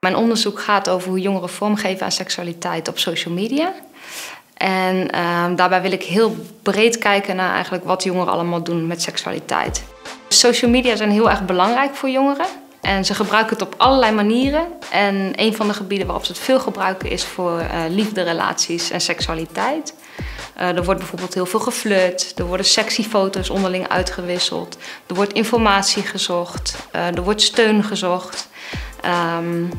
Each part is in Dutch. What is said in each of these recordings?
Mijn onderzoek gaat over hoe jongeren vormgeven aan seksualiteit op social media. En ehm, daarbij wil ik heel breed kijken naar eigenlijk wat jongeren allemaal doen met seksualiteit. Social media zijn heel erg belangrijk voor jongeren. En ze gebruiken het op allerlei manieren. En een van de gebieden waarop ze het veel gebruiken is voor uh, liefderelaties en seksualiteit. Uh, er wordt bijvoorbeeld heel veel geflirt, er worden sexy foto's onderling uitgewisseld, er wordt informatie gezocht, uh, er wordt steun gezocht. Um,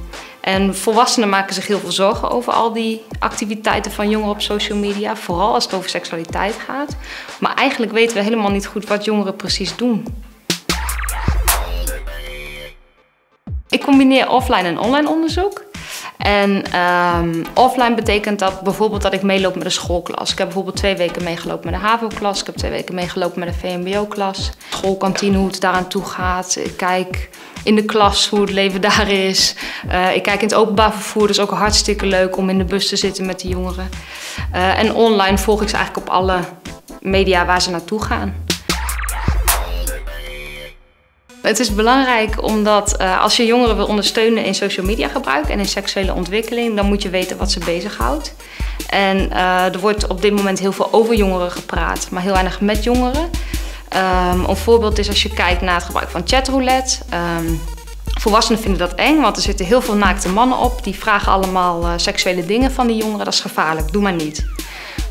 en volwassenen maken zich heel veel zorgen over al die activiteiten van jongeren op social media, vooral als het over seksualiteit gaat. Maar eigenlijk weten we helemaal niet goed wat jongeren precies doen. Combineer offline en online onderzoek. En um, offline betekent dat bijvoorbeeld dat ik meeloop met een schoolklas. Ik heb bijvoorbeeld twee weken meegelopen met de HAVO-klas. Ik heb twee weken meegelopen met een VMBO-klas. Schoolkantine, hoe het daaraan toe gaat. Ik kijk in de klas hoe het leven daar is. Uh, ik kijk in het openbaar vervoer. Dus ook hartstikke leuk om in de bus te zitten met de jongeren. Uh, en online volg ik ze eigenlijk op alle media waar ze naartoe gaan. Het is belangrijk omdat uh, als je jongeren wil ondersteunen in social media gebruik en in seksuele ontwikkeling, dan moet je weten wat ze bezighoudt. En uh, er wordt op dit moment heel veel over jongeren gepraat, maar heel weinig met jongeren. Um, een voorbeeld is als je kijkt naar het gebruik van chatroulette. Um, volwassenen vinden dat eng, want er zitten heel veel naakte mannen op. Die vragen allemaal uh, seksuele dingen van die jongeren. Dat is gevaarlijk, doe maar niet.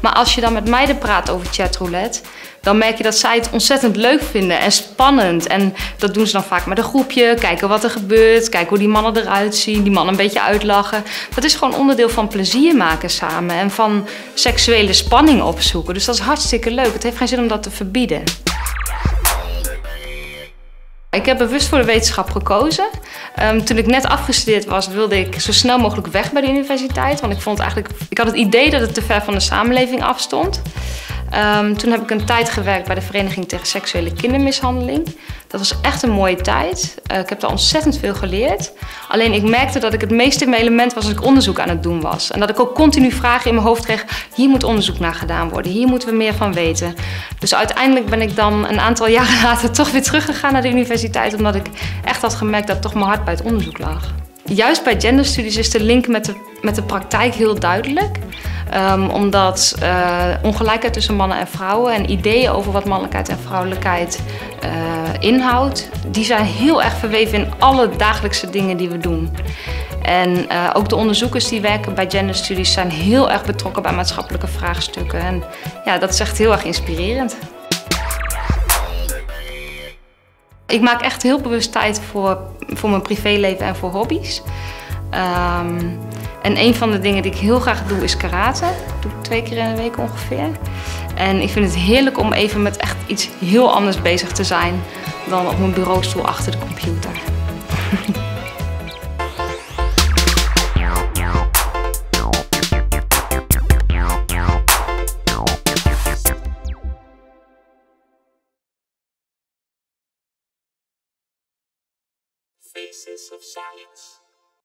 Maar als je dan met meiden praat over chatroulette, dan merk je dat zij het ontzettend leuk vinden en spannend. En dat doen ze dan vaak met een groepje, kijken wat er gebeurt, kijken hoe die mannen eruit zien, die mannen een beetje uitlachen. Dat is gewoon onderdeel van plezier maken samen en van seksuele spanning opzoeken. Dus dat is hartstikke leuk. Het heeft geen zin om dat te verbieden. Ik heb bewust voor de wetenschap gekozen. Um, toen ik net afgestudeerd was, wilde ik zo snel mogelijk weg bij de universiteit. Want ik, vond eigenlijk, ik had het idee dat het te ver van de samenleving afstond. Um, toen heb ik een tijd gewerkt bij de Vereniging tegen Seksuele Kindermishandeling. Dat was echt een mooie tijd. Uh, ik heb daar ontzettend veel geleerd. Alleen ik merkte dat ik het meest in mijn element was als ik onderzoek aan het doen was. En dat ik ook continu vragen in mijn hoofd kreeg. Hier moet onderzoek naar gedaan worden. Hier moeten we meer van weten. Dus uiteindelijk ben ik dan een aantal jaren later toch weer teruggegaan naar de universiteit. Omdat ik echt had gemerkt dat toch mijn hart bij het onderzoek lag. Juist bij genderstudies is de link met de, met de praktijk heel duidelijk. Um, omdat uh, ongelijkheid tussen mannen en vrouwen en ideeën over wat mannelijkheid en vrouwelijkheid uh, inhoudt, die zijn heel erg verweven in alle dagelijkse dingen die we doen. En uh, ook de onderzoekers die werken bij genderstudies zijn heel erg betrokken bij maatschappelijke vraagstukken. En ja, dat is echt heel erg inspirerend. Ik maak echt heel bewust tijd voor, voor mijn privéleven en voor hobby's. Um, en een van de dingen die ik heel graag doe is karate. Dat doe ik twee keer in de week ongeveer. En ik vind het heerlijk om even met echt iets heel anders bezig te zijn dan op mijn bureaustoel achter de computer.